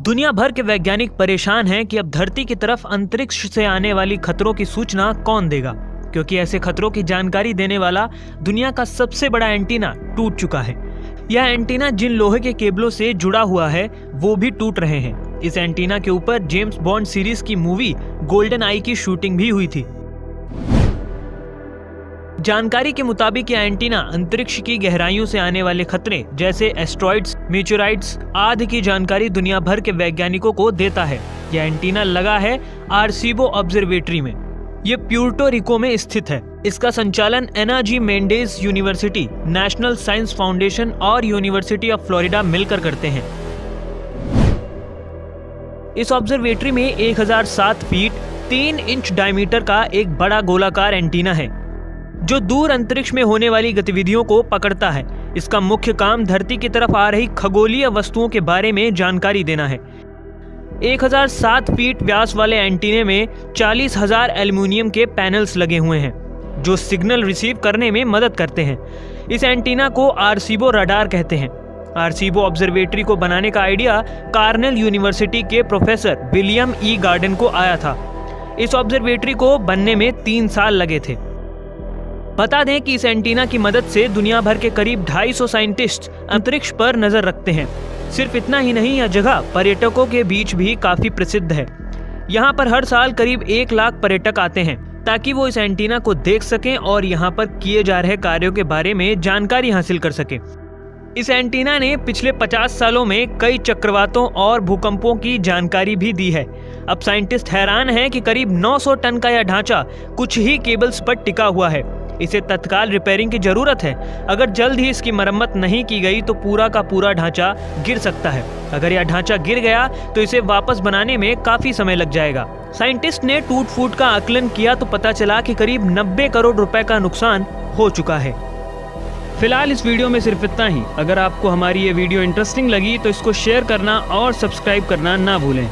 दुनिया भर के वैज्ञानिक परेशान हैं कि अब धरती की तरफ़ अंतरिक्ष से आने वाली खतरों की सूचना कौन देगा। क्योंकि ऐसे खतरों की जानकारी देने वाला दुनिया का सबसे बड़ा एंटीना टूट चुका है। यह एंटीना जिन लोहे के केबलों से जुड़ा हुआ है, वो भी टूट रहे हैं। इस एंटीना के ऊपर जेम्स बॉन्ड सीरीज़ की मूवी गोल्डन आई की शूटिंग भी हुई थी। जानकारी के मुताबिक यह एंटीना अंतरिक्ष की गहराइयों से आने वाले खतरे जैसे एस्ट्रॉइड्स मीचोराइड्स आदि की जानकारी दुनिया भर के वैज्ञानिकों को देता है। यह एंटीना लगा है आरसीबो ऑब्जर्वेटरी में। ये प्यूर्टो रिको में स्थित है। इसका संचालन Ana G Mendez University, National Science Foundation और यूनिवर्सिटी ऑफ़ फ्लोरिडा मिलकर करते हैं। इस ऑब्जर्वेटरी में 1007 फीट 3 इंच डायमीटर का एक बड़ा गोलाकार एंटीना है, जो दूर अंतरिक्ष में होने वाली गतिविधियों को पकड़ता है। इसका मुख्य काम धरती की तरफ़ आ रही खगोलीय वस्तुओं के बारे में जानकारी देना है। 1007 फीट व्यास वाले एंटीने में 40,000 एल्यूमिनियम के पैनल्स लगे हुए हैं जो सिग्नल रिसीव करने में मदद करते हैं। इस एंटीना को आरसीबो रडार कहते हैं। आरसीबो ऑब्जर्वेटरी को बनाने का आइडिया कार्नेल यूनिवर्सिटी के प्रोफेसर विलियम ई गार्डन को आया था। इस ऑब्जर्वेटरी को बनने में तीन साल लगे थे। बता दें कि इस एंटीना की मदद से दुनिया भर के करीब 250 साइंटिस्ट अंतरिक्ष पर नज़र रखते हैं। सिर्फ़ इतना ही नहीं, यह जगह पर्यटकों के बीच भी काफ़ी प्रसिद्ध है। यहाँ पर हर साल करीब एक लाख पर्यटक आते हैं, ताकि वो इस एंटीना को देख सकें और यहाँ पर किए जा रहे कार्यों के बारे में जानकारी हासिल कर सकें। इस एंटीना ने पिछले 50 सालों में कई चक्रवातों और भूकंपों की जानकारी भी दी है। अब साइंटिस्ट हैरान हैं कि करीब 900 टन का यह ढांचा कुछ ही केबल्स पर टिका हुआ है। इसे तत्काल रिपेयरिंग की ज़रूरत है। अगर जल्द ही इसकी मरम्मत नहीं की गई तो पूरा का पूरा ढांचा गिर सकता है। अगर यह ढांचा गिर गया तो इसे वापस बनाने में काफ़ी समय लग जाएगा। साइंटिस्ट ने टूट फूट का आकलन किया तो पता चला कि करीब 90 करोड़ रुपए का नुकसान हो चुका है। फ़िलहाल इस वीडियो में सिर्फ़ इतना ही। अगर आपको हमारी ये वीडियो इंटरेस्टिंग लगी तो इसको शेयर करना और सब्सक्राइब करना ना भूलें।